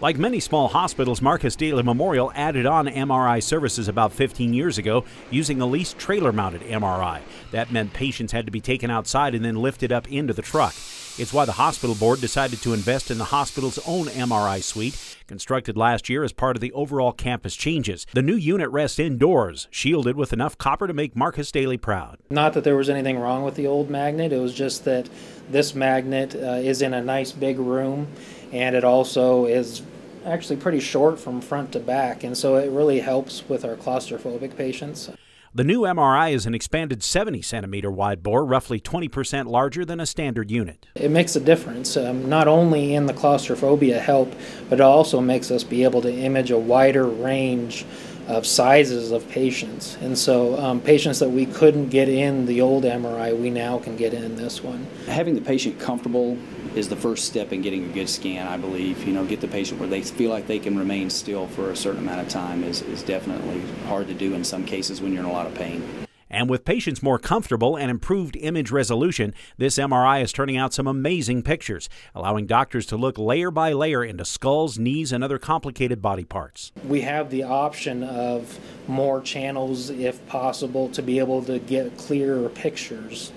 Like many small hospitals, Marcus Daly Memorial added on MRI services about 15 years ago using a leased trailer mounted MRI. That meant patients had to be taken outside and then lifted up into the truck. It's why the hospital board decided to invest in the hospital's own MRI suite, constructed last year as part of the overall campus changes. The new unit rests indoors, shielded with enough copper to make Marcus Daly proud. Not that there was anything wrong with the old magnet, it was just that this magnet uh, is in a nice big room and it also is actually pretty short from front to back, and so it really helps with our claustrophobic patients. The new MRI is an expanded 70 centimeter wide bore, roughly 20% larger than a standard unit. It makes a difference, um, not only in the claustrophobia help, but it also makes us be able to image a wider range of sizes of patients. And so um, patients that we couldn't get in the old MRI, we now can get in this one. Having the patient comfortable is the first step in getting a good scan, I believe. You know, get the patient where they feel like they can remain still for a certain amount of time is, is definitely hard to do in some cases when you're in a lot of pain. And with patients more comfortable and improved image resolution, this MRI is turning out some amazing pictures, allowing doctors to look layer by layer into skulls, knees, and other complicated body parts. We have the option of more channels, if possible, to be able to get clearer pictures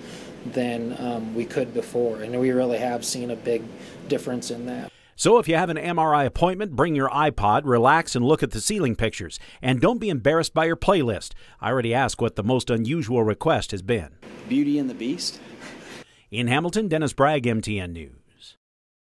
than um, we could before. And we really have seen a big difference in that. So if you have an MRI appointment, bring your iPod, relax, and look at the ceiling pictures. And don't be embarrassed by your playlist. I already asked what the most unusual request has been. Beauty and the Beast? In Hamilton, Dennis Bragg, MTN News.